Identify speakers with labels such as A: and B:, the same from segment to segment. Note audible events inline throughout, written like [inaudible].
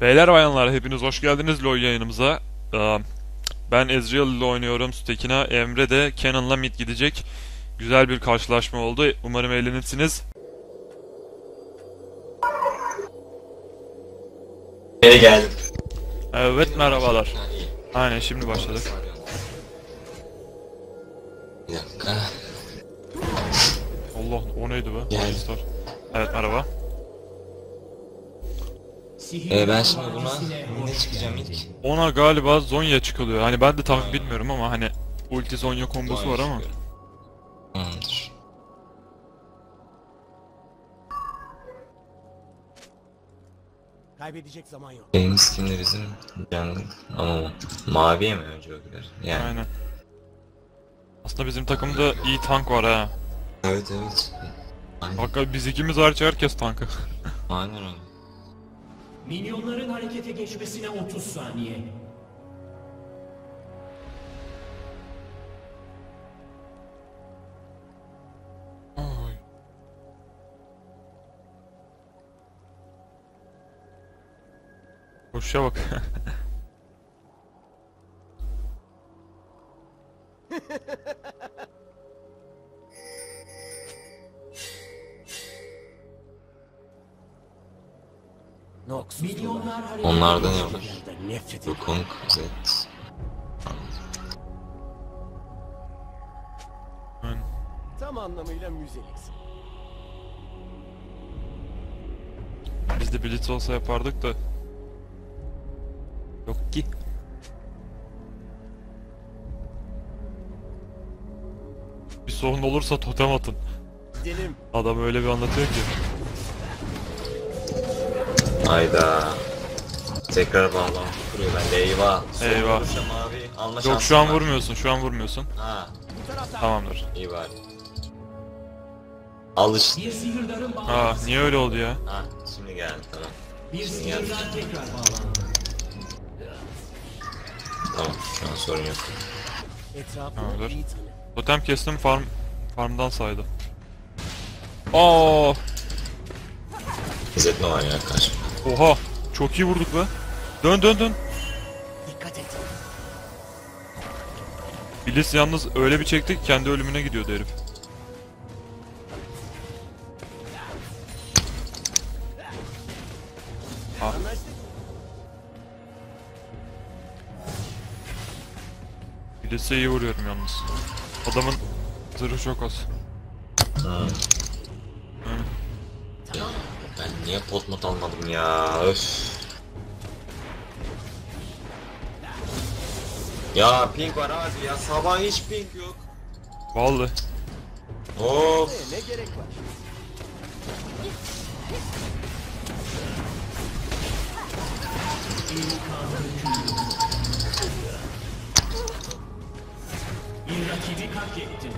A: Beyler bayanlar hepiniz hoş geldiniz LoL yayınımıza. Ee, Ben Ezreal ile oynuyorum. Stekina Emre de Cannon'la mid gidecek. Güzel bir karşılaşma oldu. Umarım eğlenirsiniz.
B: Geri geldim.
A: Evet merhabalar. Aynen şimdi başladık.
B: Bir dakika.
A: Allah o neydi be? Alistar. Evet merhaba.
B: Ee, ben şimdi buna ne çıkacağım ilk?
A: Ona galiba Zonya çıkılıyor. Hani ben de tam bilmiyorum ama hani ulti Zonya kombosu var ama.
B: Tamamdır.
C: Kaybedecek zaman yok.
B: Benim skinler bizim jungle ama maviye mi önce bakılır? Yani.
A: Aynen. Aslında bizim takımda iyi tank var ha.
B: Evet evet. Aynen,
A: Hakikaten biz ikimiz hariç herkes tankı. [laughs]
B: aynen öyle.
D: Minyonların harekete geçmesine 30 saniye.
A: Koşuşa bak. [laughs]
B: Onlarda ne var? Z.
A: Aynen.
C: Tam anlamıyla müzeliksin.
A: Biz de Blitz olsa yapardık da. Yok ki. Bir sorun olursa totem atın.
C: Gidelim.
A: Adam öyle bir anlatıyor ki.
B: Hayda. Tekrar bağlantı kuruyor bende eyvah. Son
A: Eyvah.
B: vuruşa mavi.
A: Yok şu an
B: var.
A: vurmuyorsun, şu an vurmuyorsun.
B: Ha.
A: Tamamdır.
B: iyi bari. Al işte.
A: Aa niye öyle oldu ya?
B: Ha şimdi geldi tamam.
D: Bir
B: Şimdi geldi.
D: sihirdar tekrar bağlandı.
B: Tamam şu an sorun yok.
A: Tamamdır. Totem kestim farm farmdan saydı. Aa,
B: İzzet ne var ya karşı?
A: oha çok iyi vurduk be. Dön dön dön.
C: Dikkat et.
A: Bilis yalnız öyle bir çekti ki kendi ölümüne gidiyordu herif.
C: Anlaştık.
A: Bilis'e iyi vuruyorum yalnız. Adamın zırhı çok az.
B: Hı.
A: Hı.
B: Ya ben niye pot mod almadım ya? Öf. Ya pink var abi ya sabah hiç pink yok.
A: Vallahi.
B: Of.
C: Ne, ne gerek var?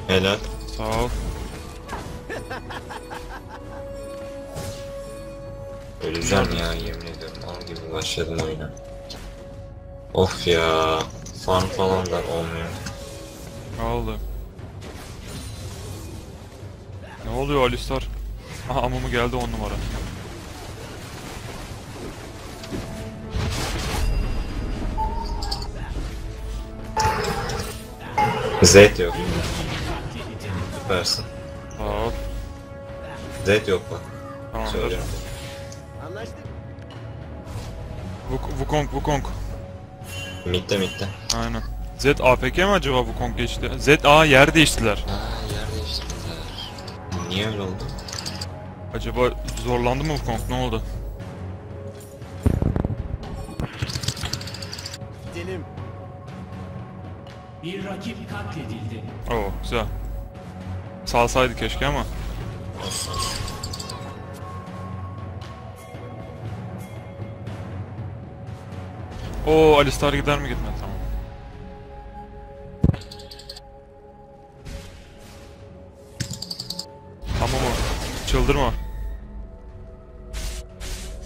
B: Helal.
A: Sağ ol.
B: Öleceğim ya yemin ediyorum. Al gibi başladım oyuna. Of ya. Farm falan da olmuyor.
A: Aldı. Ne oluyor Alistar? Aha amumu geldi on numara.
B: Z yok. Süpersin.
A: Ol.
B: Z yok bak.
A: Tamamdır.
B: Söylüyorum.
A: Wukong Wukong.
B: Midde midde.
A: Aynen. Z APK mi acaba Wukong geçti? Z A yer değiştiler.
B: Aa yer değiştirdiler. Niye öyle oldu?
A: Acaba zorlandı mı Wukong? Ne oldu?
C: Gidelim.
D: Bir rakip katledildi.
A: Oo güzel. Salsaydı keşke ama.
B: Olsun.
A: Oo Alistar gider mi gitmez tamam. Ama mı? Çıldırma.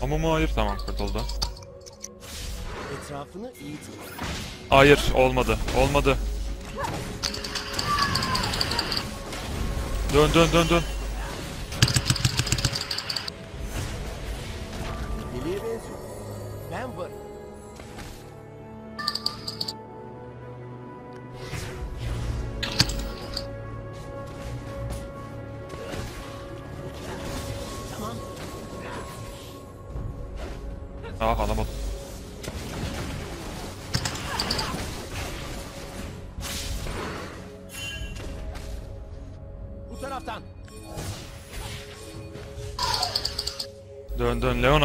A: Ama mı hayır tamam kurtuldu.
C: Etrafını iyi tanı.
A: Hayır olmadı olmadı. Dön dön dön dön.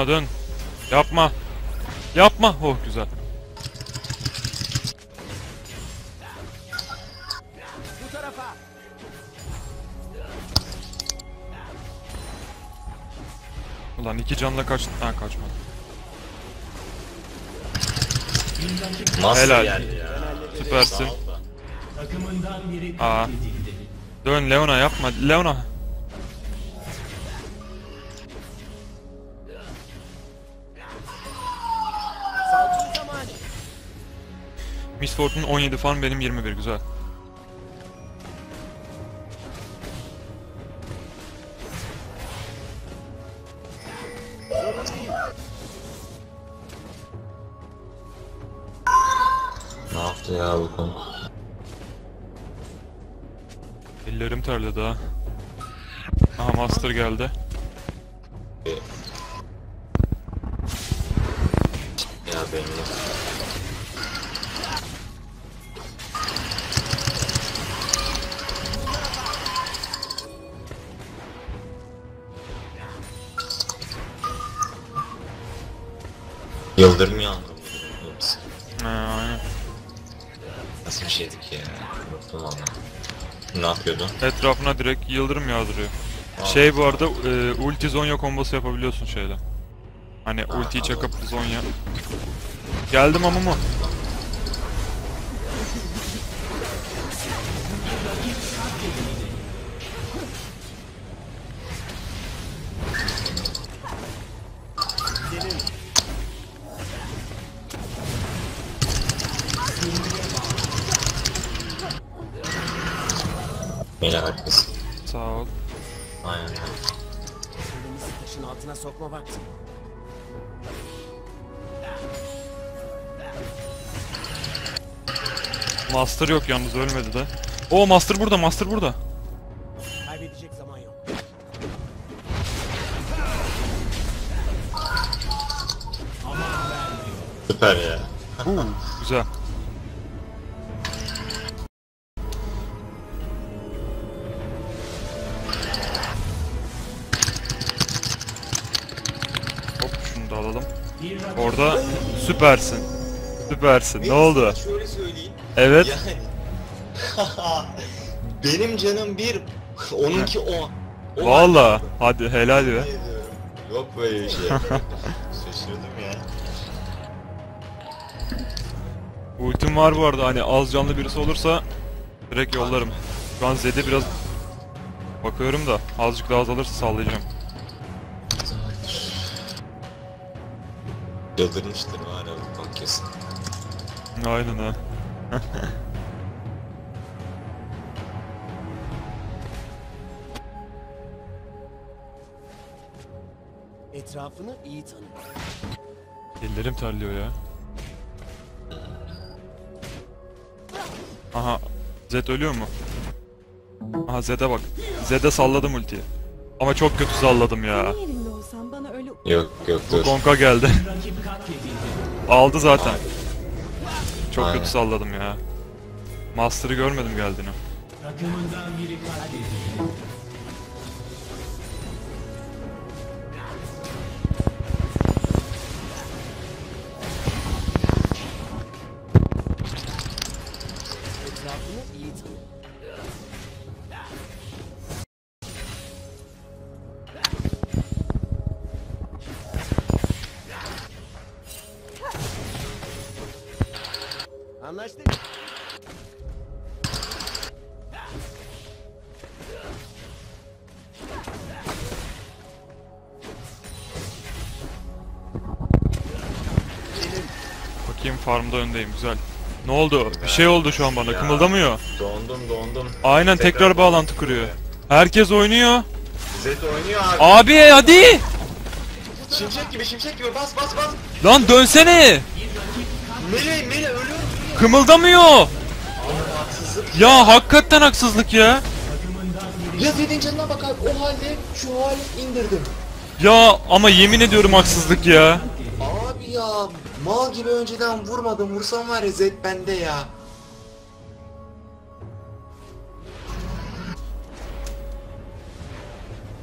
A: Dön dön. Yapma. Yapma. Oh güzel.
C: Bu tarafa.
A: Ulan iki canla kaç... Ha kaçmadı.
B: Nasıl
A: Helal.
B: geldi ya?
A: Süpersin. Aa. Dön Leona yapma. Leona. Miss Fortune 17 farm benim 21 güzel.
B: Ne yaptı ya bu konu?
A: Ellerim terledi ha. Aha Master geldi.
B: Yıldırım? Ups.
A: Ha, aynen.
B: Nasıl bir şeydik ya? Unuttum valla. Ne yapıyordu?
A: Etrafına direkt yıldırım yağdırıyor. Şey bu arada e, ulti Zonya kombosu yapabiliyorsun şeyle. Hani ultiyi çakıp Zonya. Geldim ama mı? Master yok yalnız ölmedi de. O Master burada, Master burada.
C: Kaybedecek zaman yok.
B: Süper ya.
A: Uuu, güzel. Hop şunu da alalım. Orada süpersin. Süpersin. Ne oldu?
B: Şöyle söyleyeyim.
A: Evet.
B: Yani. [laughs] Benim canım bir, onunki on. O
A: Valla. Hadi helal be.
B: Yok böyle bir şey. [laughs] Şaşırdım ya.
A: Ultim var bu arada hani az canlı birisi olursa direkt yollarım. Şu an Zed'e biraz bakıyorum da azıcık daha azalırsa sallayacağım.
B: Yıldırmıştır var ya bu kesin.
A: Aynen ha. [laughs]
C: Etrafını iyi tanı.
A: Ellerim terliyor ya. Aha. Zed ölüyor mu? Aha Zed'e bak. Zed'e salladım ultiyi. Ama çok kötü salladım ya.
B: Yok yok dur.
A: Konka geldi. [laughs] Aldı zaten. Çok
B: Aynen.
A: kötü salladım ya. Master'ı görmedim geldiğini.
D: Takımından biri katledildi.
A: Öndeyim güzel. Ne oldu? Bir şey oldu şu an bana.
B: Ya.
A: Kımıldamıyor.
B: Dondum dondum.
A: Aynen tekrar bağlantı kuruyor. Herkes oynuyor.
B: Zed oynuyor abi.
A: Abi hadi.
B: Şimşek gibi şimşek gibi bas bas bas.
A: Lan dönsene.
B: Mele mele ölüyorum.
A: Kımıldamıyor.
B: Haksızlık.
A: Ya hakikaten haksızlık ya.
B: Ya Zed'in canına bak abi o halde şu hali indirdim.
A: Ya ama yemin ediyorum haksızlık ya.
B: Abi ya. Mal gibi önceden vurmadım. Vursam var ya Zed bende ya.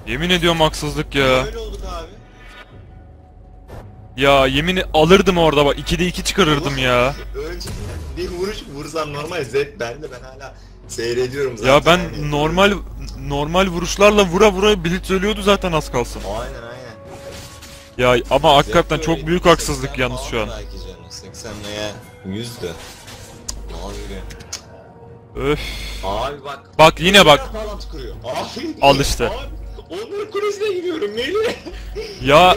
A: Yemin ediyorum haksızlık ya.
B: Öyle olduk abi.
A: Ya yemin alırdım orada bak 2'de 2 çıkarırdım ya.
B: Önce bir vuruş vursam normal Zed bende ben hala seyrediyorum zaten.
A: Ya ben
B: yani.
A: normal normal vuruşlarla vura vura Blitz ölüyordu zaten az kalsın.
B: Aynen.
A: Ya ama hakikaten çok büyük haksızlık
B: 80
A: yalnız şu an.
B: falan belki canı, 80 veya 100'dü. Mal gibi.
A: Öf.
B: Abi bak.
A: Bak yine bak.
B: Abi.
A: Al işte.
B: Onur kulesine gidiyorum Melih.
A: Ya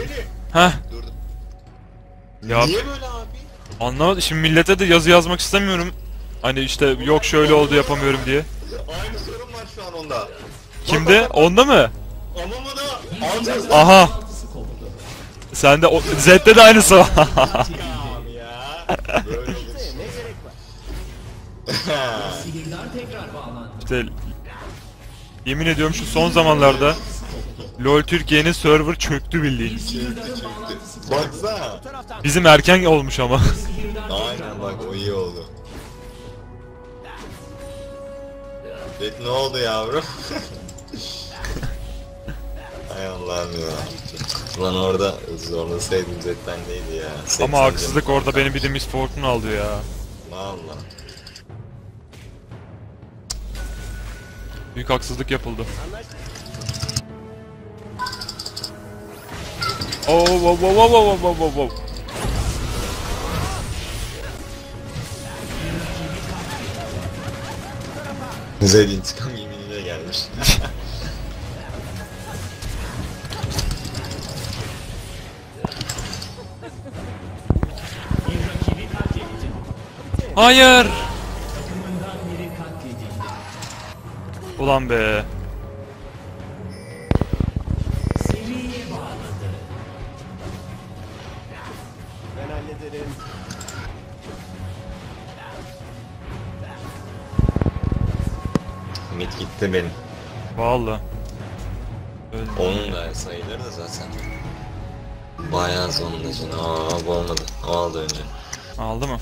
B: Durdum.
A: ya
B: Niye böyle abi?
A: anlamadım şimdi millete de yazı yazmak istemiyorum. Hani işte yok şöyle oldu yapamıyorum diye.
B: Aynı sorun var şu an onda.
A: Kimde? Onda mı?
B: Ama da alacağız lan.
A: Aha. Sende o Z'de de aynısı var.
B: Abi ya. Böyle olur.
C: Ne gerek var?
D: Sihirdar tekrar bağlandı. [laughs] [laughs]
A: işte yemin ediyorum şu son zamanlarda LoL Türkiye'nin server çöktü bildiğin.
B: Baksana.
A: Bizim erken olmuş ama.
B: Aynen bak o iyi oldu. Zed ne oldu yavrum? [laughs] Hay Allah'ım ya. Lan orada zorlasaydım Zed bendeydi ya. 80
A: ama haksızlık
B: canım.
A: orada beni bir de Miss Fortune aldı ya.
B: Valla.
A: Büyük haksızlık yapıldı.
C: Anlaştık.
A: Oo wow wow wow wow wow wow wow.
B: Zed intikam yeminiyle gelmiş. [laughs]
A: Hayır. Ulan be.
B: Mid gitti benim.
A: Vallahi. Öldüm.
B: Onun da sayılır da zaten. Bayağı zonda canı. Aa bu olmadı. O aldı önce.
A: Aldı mı?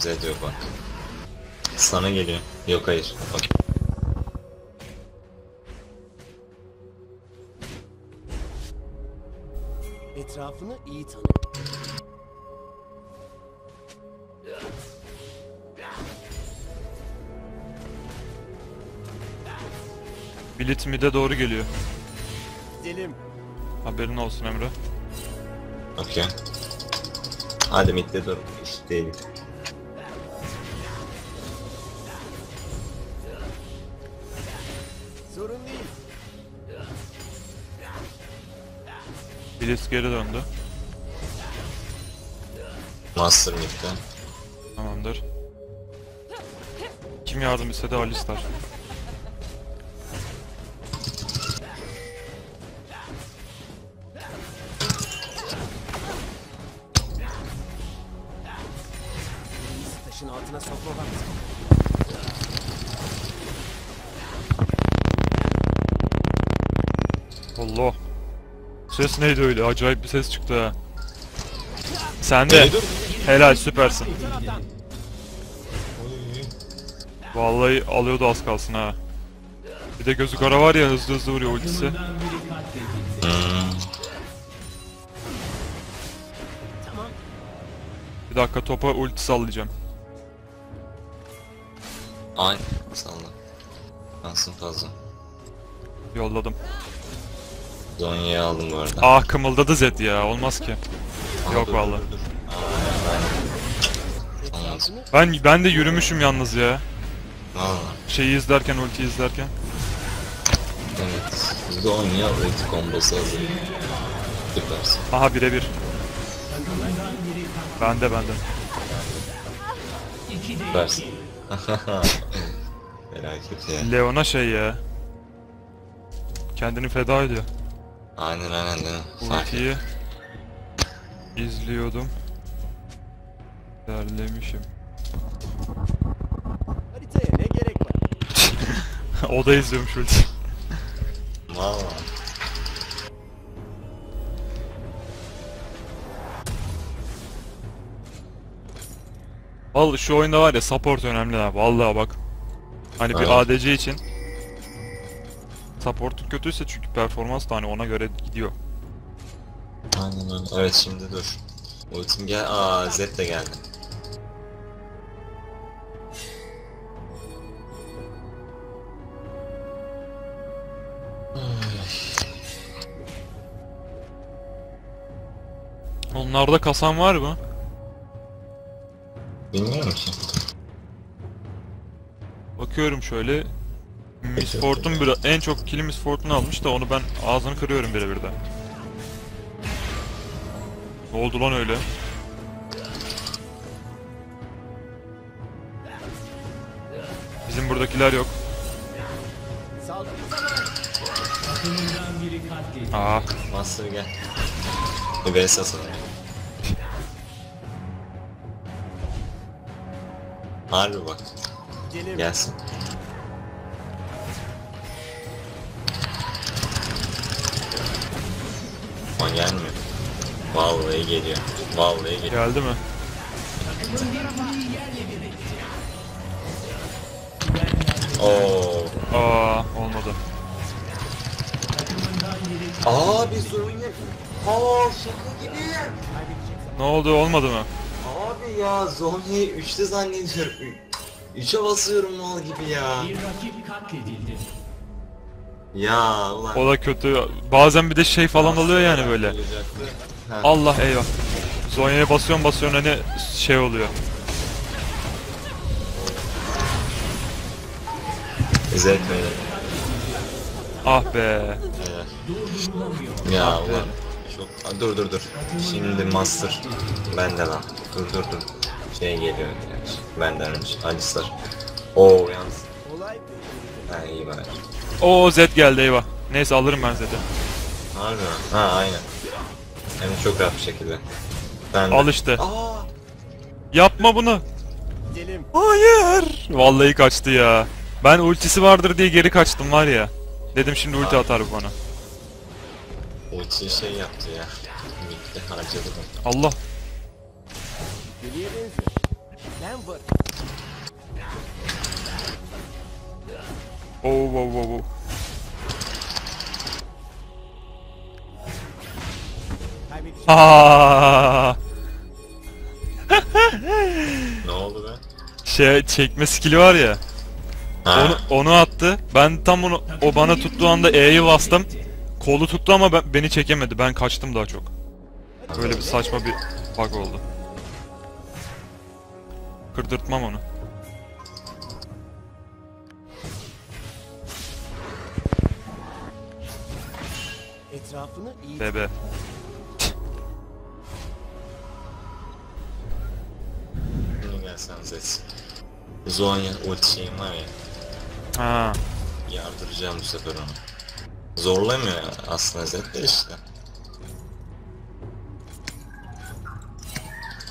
B: Zed yok bak. Sana geliyor. Yok hayır. Bak.
C: Etrafını iyi tanı.
A: Bilit mid'e doğru geliyor.
C: Gidelim.
A: Haberin olsun Emre.
B: Okey. Hadi midde dur. İşte değil.
A: Bilit geri döndü.
B: Master midde.
A: Tamamdır. Kim yardım istedi Alistar. Ses neydi öyle? Acayip bir ses çıktı ha. Sen de. Helal süpersin. Vallahi alıyordu az kalsın ha. Bir de gözü kara var ya hızlı hızlı vuruyor ultisi. Bir dakika topa ulti sallayacağım.
B: Ay. Salla. Kalsın fazla.
A: Yolladım.
B: Zonya'yı aldım bu arada.
A: Ah kımıldadı Zed ya olmaz ki.
B: Aa,
A: yok
B: dur,
A: vallahi.
B: dur, dur.
C: Etrafını
A: Ben ben de yürümüşüm yalnız ya.
B: Valla.
A: Şeyi izlerken ulti izlerken.
B: Evet. Zonya ulti kombosu hazır. Süpersin.
A: Aha birebir. Bende bende.
B: Süpersin. [laughs] Felaket ya.
A: Leon'a şey ya. Kendini feda ediyor.
B: Aynen aynen değil mi?
A: Ultiyi izliyordum. Derlemişim.
C: Haritaya ne gerek var? [laughs]
A: o da izliyormuş ulti.
B: Valla.
A: Vallahi şu oyunda var ya support önemli ha. Vallahi bak. Hani bir
B: evet.
A: ADC için support'un kötüyse çünkü performans da hani ona göre gidiyor.
B: Aynen öyle. Evet şimdi dur. Ultim gel. Aa Zed de geldi. [sighs]
A: Onlarda kasan var mı?
B: Bilmiyorum ki.
A: Bakıyorum şöyle. Miss Fortune bir en çok kili Miss Fortune almış da onu ben ağzını kırıyorum birebir de. Ne oldu lan öyle? Bizim buradakiler yok. Aa,
B: Master gel. Bir vs atalım. Harbi bak. Gelsin. Gelmiyor. Vallahi geliyor. Vallahi geliyor.
A: geldi mi?
B: Oo.
A: Aa, olmadı.
B: Abi Zonya. Aa şaka gibi.
A: Ne oldu olmadı mı?
B: Abi ya Zonya'yı 3'te zannediyorum. 3'e basıyorum mal gibi ya.
D: Bir rakip katledildi.
B: Ya ulan.
A: O da kötü. Bazen bir de şey falan oluyor yani böyle. Allah eyvah. Zonya'ya basıyorsun basıyorsun hani şey oluyor.
B: İzletmeyin.
A: Ah be.
B: Evet. Ya
A: Ah be.
B: ulan. Çok... Aa, dur dur dur. Şimdi Master. Bende lan. Dur dur dur. Şey geliyor. gerçi. Benden önce. Alistar. Oo yalnız. Ha iyi bari.
A: Oo Z geldi eyvah. Neyse alırım ben Z'de.
B: Harbi mi? Ha aynen. Hem çok rahat bir şekilde. Ben de.
A: Al işte.
B: Aa!
A: Yapma bunu.
C: gidelim.
A: Hayır. Vallahi kaçtı ya. Ben ultisi vardır diye geri kaçtım var ya. Dedim şimdi ulti atar bu bana.
B: Ulti şey yaptı ya. Mid'de harcadı bunu.
A: Allah.
C: Deliye benziyor. Ben
A: wow wow wow.
C: Kaybedeceğim.
A: Aa!
B: Ne oldu be?
A: Şey çekme skill'i var ya.
B: Ha.
A: Onu, onu attı. Ben tam onu o bana tuttuğu anda E'yi bastım. Kolu tuttu ama ben, beni çekemedi. Ben kaçtım daha çok. Böyle bir saçma bir bug oldu. Kırdırtmam onu.
C: Etrafını iyi
A: BB.
B: Bunu gelsen Zed. Zonya ulti şeyim var ya.
A: Ha.
B: Yardıracağım bu sefer onu. Zorlamıyor aslında Zed de işte.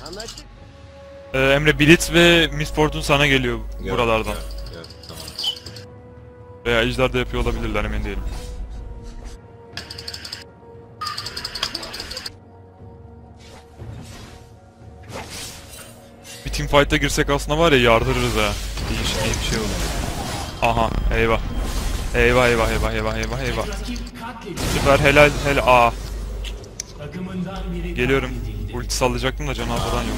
C: Anlaştık.
A: Ee, Emre Blitz ve Miss Fortune sana geliyor
B: Gör-
A: buralardan.
B: gör- gör, tamamdır.
A: Veya Ejder de yapıyor olabilirler emin değilim. Bir team fight'a girsek aslında var ya yardırırız ha. İyi, iyi bir şey olur. Aha eyvah. Eyvah eyvah eyvah eyvah eyvah eyvah. Süper helal helal. Aa
D: Takımından biri
A: geliyorum. Ulti sallayacaktım da canavar falan yok.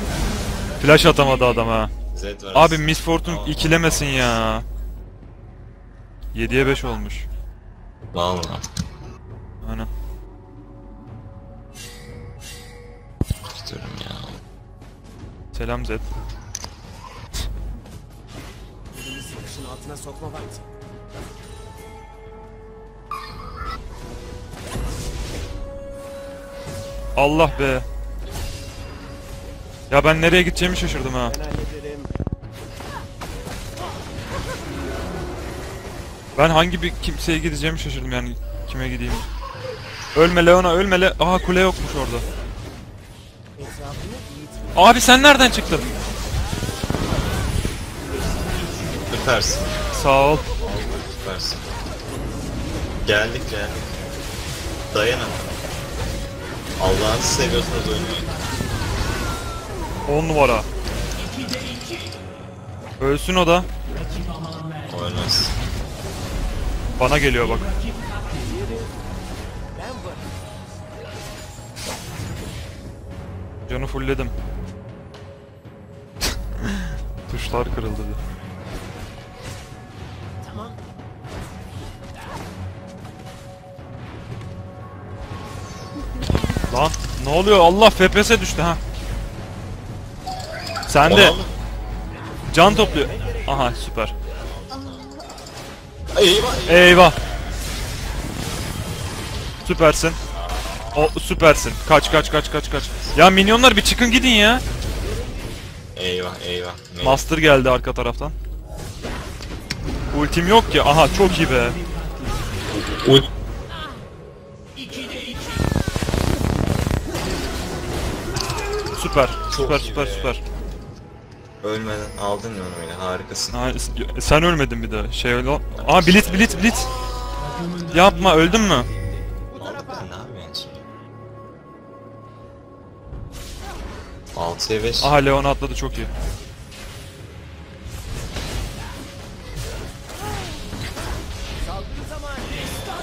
A: Flash atamadı adam ha.
B: Zed var.
A: Abi Miss Fortune
B: Aa,
A: ikilemesin ya. 7'ye 5 olmuş.
B: Valla.
A: Aynen.
B: Tutuyorum ya.
A: Selam Zed.
C: Altına sokma vakti.
A: Allah be. Ya ben nereye gideceğimi şaşırdım ha.
C: Ben.
A: Ben hangi bir kimseye gideceğimi şaşırdım yani. Kime gideyim. Ölme Leona ölme Le... Aha kule yokmuş orada. Abi sen nereden çıktın?
B: Süpersin.
A: Sağ ol.
B: Süpersin. Geldik geldik. Dayanın. Allah'ını seviyorsanız oynayın.
A: 10 numara. Ölsün o da.
B: Ölmez.
A: Bana geliyor bak. Canı fullledim. Tuşlar kırıldı bir.
C: Tamam.
A: Lan ne oluyor? Allah FPS düştü ha. Sen de can topluyor. Aha süper.
B: Eyvah.
A: Eyvah. Süpersin. O süpersin. Kaç kaç kaç kaç kaç. Ya minyonlar bir çıkın gidin ya.
B: Eyvah eyvah. Ne?
A: Master geldi arka taraftan. Ultim yok ki. Aha çok iyi be.
B: Ult.
A: Süper. Süper
B: iyi
A: süper süper.
B: Ölmeden aldın ya onu öyle harikasın.
A: Ha, sen ölmedin bir de. Şey öyle. Aa blitz blitz blitz. Yapma öldün mü?
B: 6'ya 5.
A: Aha Leon atladı çok iyi.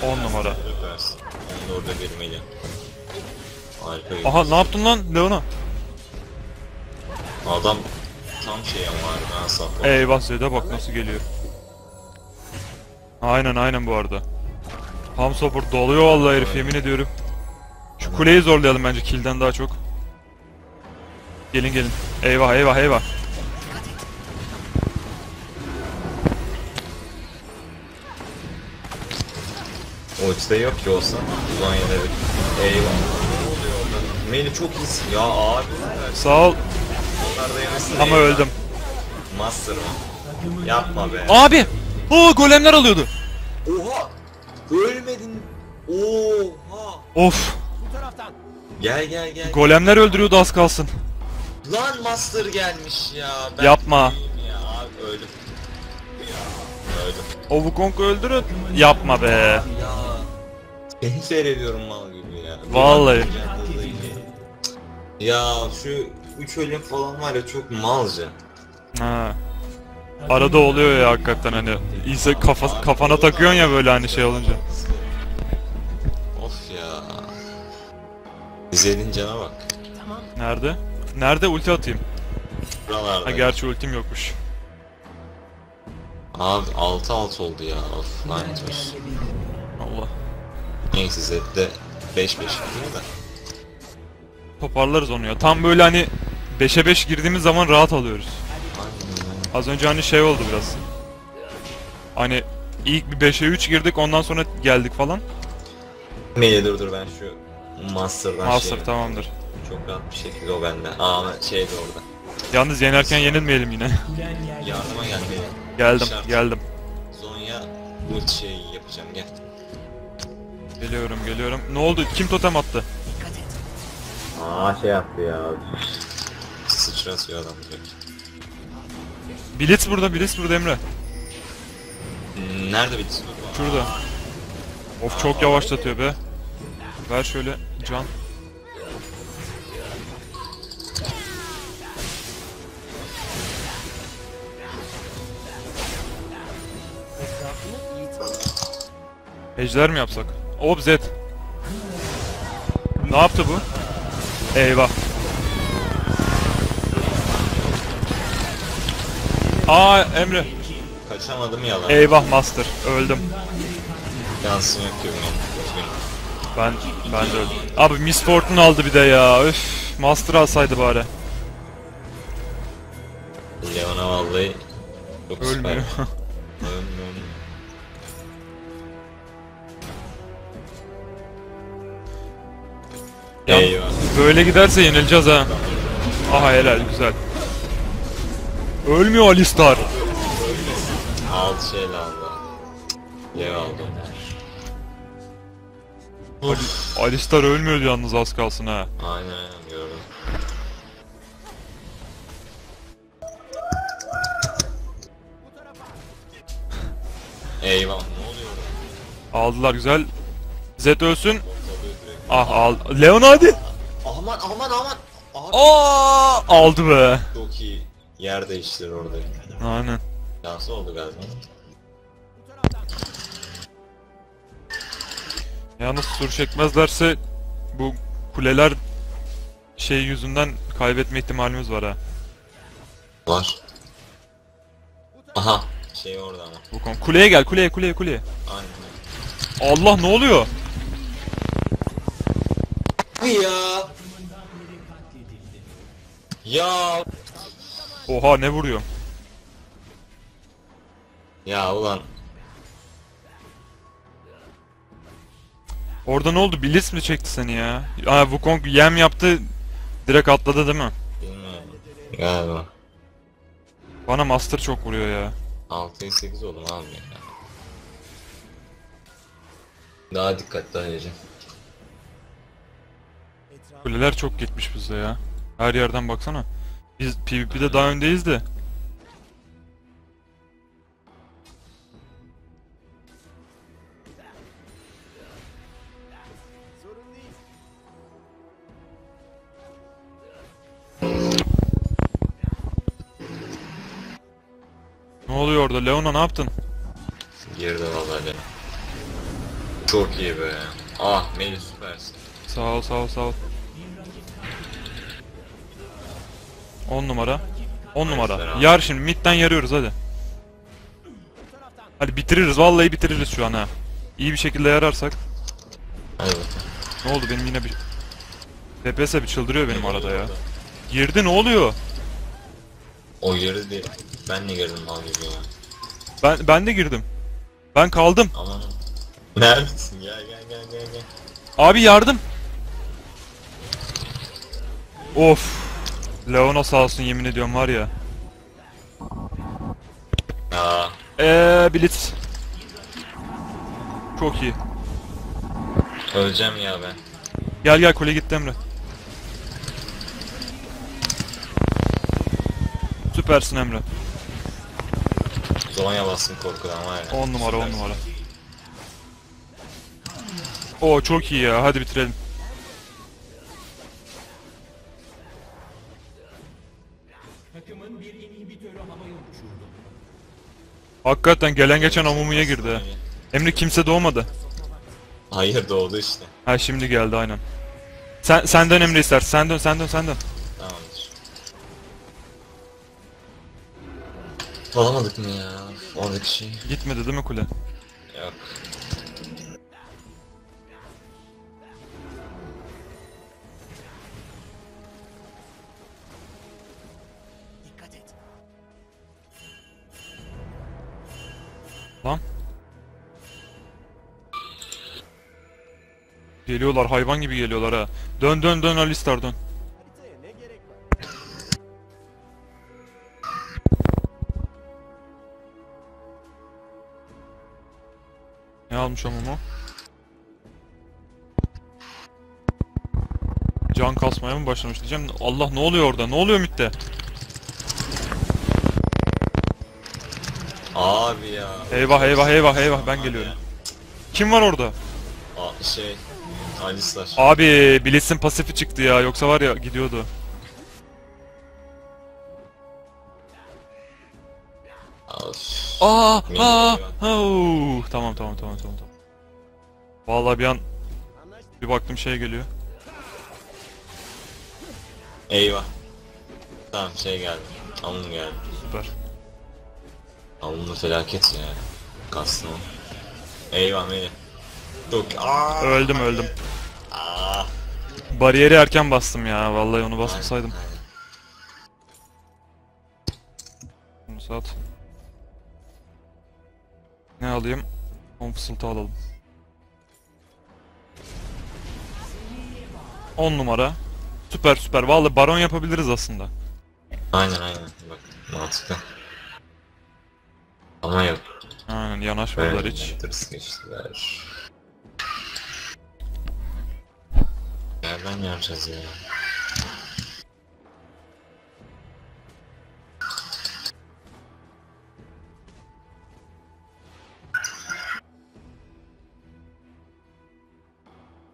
A: 10 numara.
B: Süpersin. Onu da orada girmeli. Harika
A: Aha ne yaptın lan Leon'a?
B: Adam tam şey ama harbiden sapla.
A: Eyvah Zed'e bak nasıl geliyor. Aynen aynen bu arada. Ham support doluyor vallahi herif yemin ediyorum. Şu kuleyi zorlayalım bence kill'den daha çok. Gelin gelin. Eyvah eyvah eyvah.
B: Ulti de yok ki olsa. Ulan yine bir. Eyvah. Ne oluyor orada? Meli çok iyisin. Ya abi.
A: Sağ ol
B: Onlar da yemesin.
A: ama
B: Eyvah.
A: öldüm.
B: Master mı? Yapma be.
A: Abi! Oo golemler alıyordu.
B: Oha! Ölmedin. Oha!
A: Of.
C: Bu taraftan.
B: Gel gel gel.
A: Golemler öldürüyordu az kalsın.
B: Lan Master gelmiş ya. Ben
A: Yapma.
B: Ya abi öldüm. Ya, öldüm.
A: O Wukong'u öldürün. Yapma be.
B: Ya. Seni seyrediyorum mal gibi ya.
A: Vallahi.
B: Ya şu 3 ölüm falan var ya çok malca.
A: Ha. Arada oluyor ya hakikaten hani. İnsan kafa, kafana takıyorsun ya böyle hani şey olunca.
B: Of ya. Zed'in cana bak.
C: Tamam.
A: Nerede? Nerede ulti atayım?
B: Buralarda.
A: Ha gerçi ultim yokmuş.
B: Abi 6 6 oldu ya. Of lanet olsun.
A: Allah.
B: Neyse Zed'de 5 5 gidiyor da.
A: Toparlarız onu ya. Tam böyle hani 5'e 5 girdiğimiz zaman rahat alıyoruz. Az önce hani şey oldu biraz. Hani ilk bir 5'e 3 girdik ondan sonra geldik falan.
B: Meli dur dur ben şu Master'dan
A: Master
B: şey
A: tamamdır.
B: Çok rahat bir şekilde o bende. Aa şey de orada.
A: Yalnız yenerken yenilmeyelim yine.
B: Yardıma gel
A: geldim,
B: Şart.
A: geldim.
B: Zonya ulti şeyi yapacağım gel.
A: Geliyorum, geliyorum. Ne oldu? Kim totem attı?
B: Aa şey yaptı ya. Sıçratıyor adam direkt.
A: Blitz burada, Blitz burada Emre.
B: Hmm, Nerede disko var?
A: Şurada. Of çok yavaşlatıyor be. Ver şöyle can. Ejder mi yapsak? Hop Zed. Ne yaptı bu? Eyvah. Aa Emre.
B: Kaçamadım yalan.
A: Eyvah Master. Öldüm.
B: Yansın yok diyorum.
A: Ben ben de öldüm. Abi Miss Fortune aldı bir de ya. Üf. Master alsaydı bari.
B: Leona vallahi çok.
A: Ölmüyor. [laughs] Ya-
B: Eyvah.
A: Böyle giderse yenileceğiz ha. Aha helal güzel. Ölmüyor Alistar.
B: Aldı şeyle aldı. Lev aldı.
A: Alistar ölmüyordu yalnız az kalsın ha.
B: Aynen aynen gördüm. Eyvah ne oluyor?
A: Aldılar güzel. Zed ölsün. Ah al. Leon hadi.
B: Aman aman aman. Abi
A: Aa aldı be.
B: çok iyi. yer değiştirir orada.
A: Aynen.
B: Şansı oldu galiba.
A: Yalnız sur çekmezlerse bu kuleler şey yüzünden kaybetme ihtimalimiz var ha.
B: Var. Aha. Şey orada ama.
A: Bu konu. Kuleye gel, kuleye, kuleye, kuleye.
B: Aynen.
A: Allah ne oluyor?
B: Ya. Ya.
A: Oha ne vuruyor?
B: Ya ulan.
A: Orada ne oldu? Bliss mi çekti seni ya? Aa Wukong yem yaptı. Direkt atladı değil mi?
B: Bilmiyorum. Galiba.
A: Bana Master çok vuruyor ya.
B: 6'ya 8 oldum abi ya. Daha dikkatli oynayacağım.
A: Kuleler çok gitmiş bizde ya. Her yerden baksana. Biz PvP'de daha öndeyiz de. Ne oluyor orada? Leona ne yaptın?
B: Girdi vallahi de. Çok iyi be. Ah Melih süpersin.
A: Sağ ol, sağ ol, sağ ol. 10 numara. 10 numara. Yar şimdi midden yarıyoruz hadi. Hadi bitiririz vallahi bitiririz şu an ha. İyi bir şekilde yararsak.
B: Bakalım.
A: Ne oldu benim yine bir... DPS bir çıldırıyor benim arada ya. Girdi ne oluyor?
B: O girdi değil. Ben de girdim gibi ya.
A: Ben ben de girdim. Ben kaldım.
B: Aman. Neredesin? Gel gel gel gel gel.
A: Abi yardım. Of. Leona sağ olsun yemin ediyorum var ya.
B: Aa.
A: Eee Blitz. Çok iyi.
B: Öleceğim ya ben.
A: Gel gel kule gitti Emre. Süpersin Emre.
B: Zonya bastım korkudan var ya.
A: 10 numara 10
B: Süpersin.
A: numara. Oo çok iyi ya hadi bitirelim. Hakikaten gelen geçen Amumu'ya girdi. Emre kimse doğmadı.
B: Hayır doğdu işte.
A: Ha şimdi geldi aynen. Sen sen dön Emre ister. Sen dön sen dön sen dön.
B: Tamamdır. Alamadık mı ya? Oradaki şey.
A: Gitmedi değil mi kule?
B: Yok.
A: Lan. Geliyorlar hayvan gibi geliyorlar ha. Dön dön dön Alistar dön.
C: Ne
A: almış Amumu? Can kasmaya mı başlamış diyeceğim. Allah ne oluyor orada? Ne oluyor mitte?
B: Abi ya.
A: Eyvah eyvah eyvah eyvah ben geliyorum. Kim var orada?
B: Aa, şey. Alistar.
A: Abi Blitz'in pasifi çıktı ya yoksa var ya gidiyordu.
B: Of.
A: Aa,
B: Mini
A: aa, oo. Tamam tamam tamam tamam tamam. Vallahi bir an bir baktım şey geliyor.
B: Eyvah. Tamam şey geldi. Amun geldi.
A: Süper.
B: Amun da felaket ya. Kastım. Eyvah Melih. Çok. Aa.
A: Öldüm öldüm.
B: Aa.
A: Bariyeri erken bastım ya. Vallahi onu basmasaydım. Bunu sat. Ne alayım? On fısıltı alalım. 10 numara. Süper süper. Vallahi baron yapabiliriz aslında.
B: Aynen aynen. Bak mantıklı. Ama yok.
A: Aynen yanaşmadılar
B: Böyle
A: hiç.
B: Tırs geçtiler. Nereden yapacağız ya?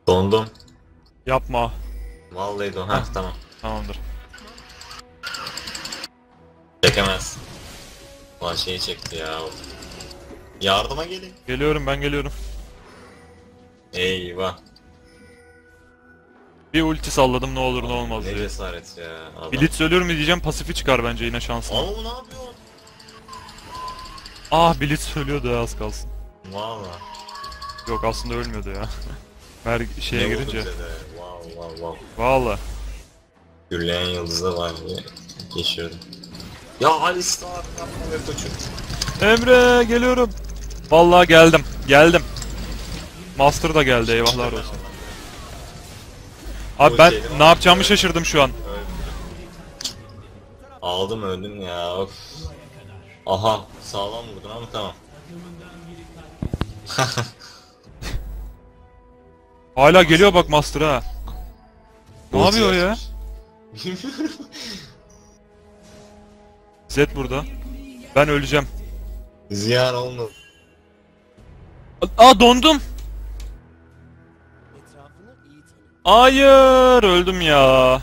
B: Dondum.
A: Yapma.
B: Vallahi don. Ha tamam.
A: Tamamdır.
B: Çekemez. Ulan şeyi çekti ya. Yardıma gelin.
A: Geliyorum ben geliyorum.
B: Eyvah.
A: Bir ulti salladım ne olur ne olmaz
B: Ne
A: diye.
B: cesaret ya. Adam.
A: Blitz ölür mü diyeceğim pasifi çıkar bence yine şansına.
B: Ama bu ne yapıyor?
A: Ah Blitz ölüyordu ya az kalsın.
B: Valla.
A: Yok aslında ölmüyordu ya. [laughs] Mer şeye
B: Ne
A: girince.
B: Wow wow wow.
A: Valla.
B: Gürleyen yıldızı var diye geçirdim. Ya Alistar yapma be koçum.
A: Emre geliyorum. Vallahi geldim. Geldim. Master da geldi eyvahlar olsun. Abi ben ne yapacağımı şaşırdım şu an.
B: Aldım öldüm ya. Of. Aha sağlam vurdun ama tamam. [laughs]
A: Hala geliyor bak Master ha. Ne yapıyor ya?
B: Bilmiyorum. [laughs]
A: Zed burada. Ben öleceğim.
B: Ziyan olmadı.
A: Aa dondum. Hayır öldüm ya.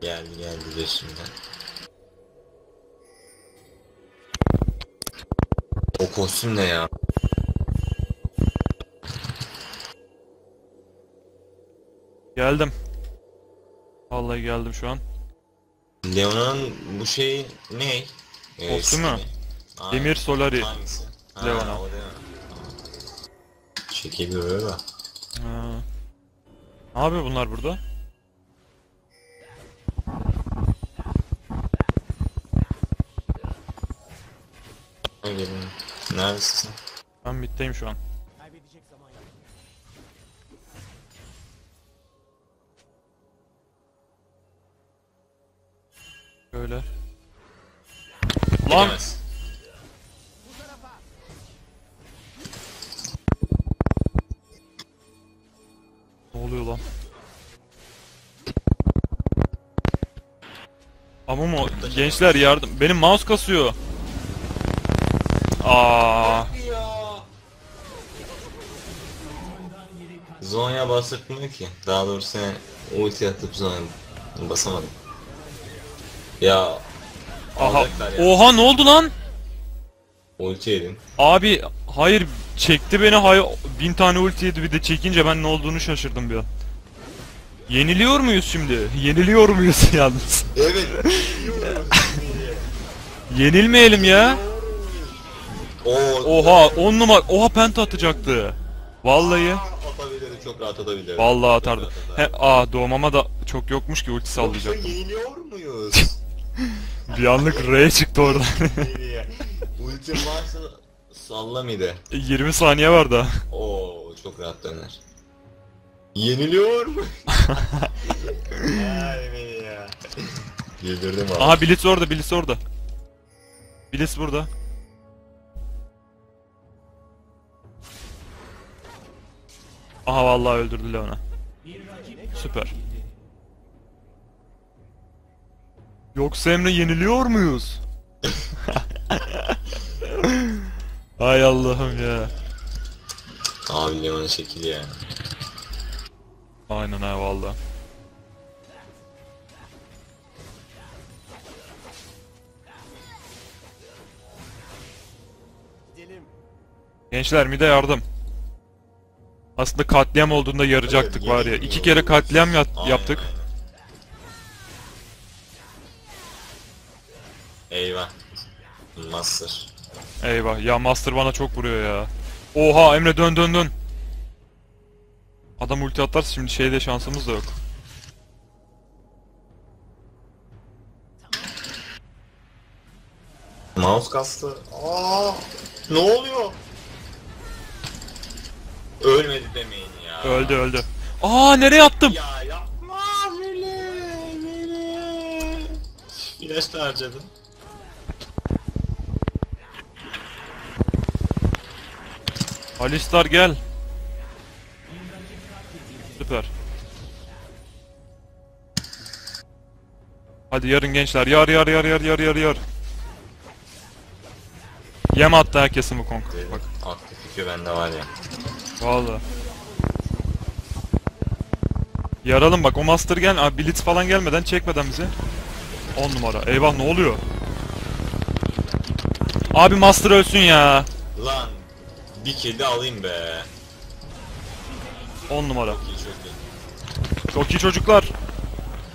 B: Geldi geldi de şimdi. O kostüm ne ya?
A: Geldim. Vallahi geldim şu an.
B: Leona'nın bu şeyi ne? Ee, skini. Aynen.
A: Demir Solari.
B: Hangisi? Ha,
A: Leona.
B: o da.
A: Ha. Ne yapıyor bunlar burada?
B: Neredesin?
A: Ben middeyim şu an.
B: Gelemez.
A: ne oluyor lan? Ama mı gençler yardım. Benim mouse kasıyor. Aa,
B: Zonya bastırtmıyor ki. Daha doğrusu ulti atıp Zonya basamadım. Ya
A: aha.
B: alacaklar ya.
A: Oha ne oldu lan?
B: Ulti yedim.
A: Abi hayır çekti beni hay bin tane ulti yedi bir de çekince ben ne olduğunu şaşırdım bir an. Yeniliyor muyuz şimdi? Yeniliyor muyuz [laughs] yalnız?
B: Evet.
A: Yenilmeyelim ya.
B: Oo.
A: Oha 10 numara. Oha penta atacaktı. Vallahi.
B: Atabilirim çok rahat atabilirim.
A: Vallahi atardı. He aa doğmama da çok yokmuş ki ulti
B: Yoksa
A: sallayacak.
B: yeniliyor muyuz? [laughs]
A: Bir anlık R çıktı oradan. [laughs] [laughs]
B: Ultim varsa salla mıydı?
A: 20 saniye var da.
B: Oo çok rahat döner. Yeniliyor mu? [laughs] Ya. Güldürdüm abi.
A: Aha Blitz orada, Blitz orada. Blitz burada. Aha vallahi öldürdü Leon'a. Süper. Yoksa Emre yeniliyor muyuz? [laughs] Hay Allah'ım ya.
B: Abi Leon'un şekili ya.
A: Aynen ha valla. Gençler mide yardım. Aslında katliam olduğunda yarayacaktık var ya. İki kere katliam
B: Aynen,
A: yaptık.
B: Eyvah. Master.
A: Eyvah ya Master bana çok vuruyor ya. Oha Emre dön dön dön. Adam ulti atarsa şimdi şeyde şansımız da yok.
B: Mouse kastı. Aa, ne oluyor? Ölmedi demeyin ya.
A: Öldü öldü. Aa nereye attım?
B: Ya yapma böyle böyle. İlaç da harcadın.
A: Alistar gel. Süper. Hadi yarın gençler yar yar yar yar yar yar yar. Yem attı herkesin bu konk. Bak.
B: Aktif gözüküyor bende var ya.
A: Valla. Yaralım bak o master gel abi blitz falan gelmeden çekmeden bizi. 10 numara. Eyvah ne oluyor? Abi master ölsün ya.
B: Lan bir kedi alayım be.
A: 10 numara.
B: Çok iyi çok iyi.
A: Çok iyi çocuklar.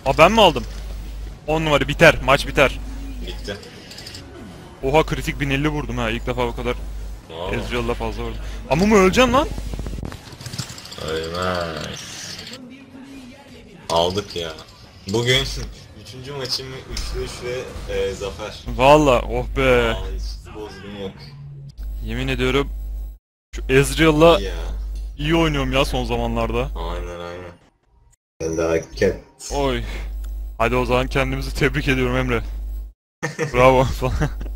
A: Aa ben mi aldım? 10 numara biter. Maç biter.
B: Bitti.
A: Oha kritik 1050 vurdum ha. ilk defa bu kadar
B: Wow.
A: Ezreal'la fazla vurdum. Ama mı öleceksin lan?
B: Ölmez. Aldık ya. Bugün [laughs] üçüncü maçım 3'te 3 ve e, zafer.
A: Valla oh be.
B: Vallahi hiç bozgun yok.
A: Yemin ediyorum şu Ezreal'la
B: Ya.
A: iyi oynuyorum ya son zamanlarda.
B: Aynen aynen. Felaket.
A: Oy. Hadi o zaman kendimizi tebrik ediyorum Emre. Bravo falan. [laughs]